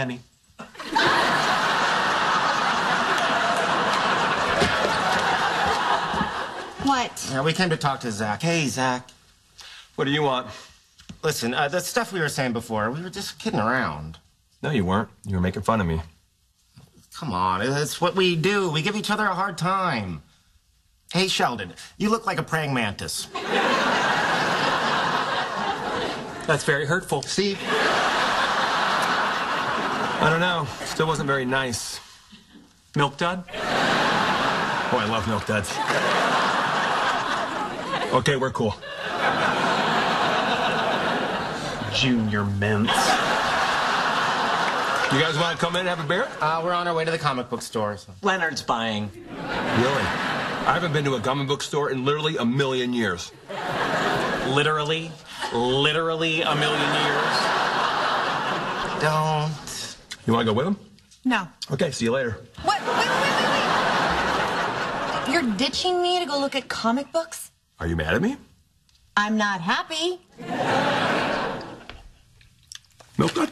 Penny. What? Yeah, we came to talk to Zack. Hey, Zack. What do you want? Listen, uh, the stuff we were saying before, we were just kidding around. No, you weren't. You were making fun of me. Come on, it's what we do. We give each other a hard time. Hey, Sheldon, you look like a praying mantis. That's very hurtful. See? I don't know. Still wasn't very nice. Milk Dud? Oh, I love Milk Duds. Okay, we're cool. Junior mints. You guys want to come in and have a beer? Uh, we're on our way to the comic book store. So. Leonard's buying. Really? I haven't been to a comic book store in literally a million years. Literally, literally a million years. Don't. You want to go with him? No. Okay, see you later. What? Wait, wait, wait, wait. You're ditching me to go look at comic books? Are you mad at me? I'm not happy. Milk Dud?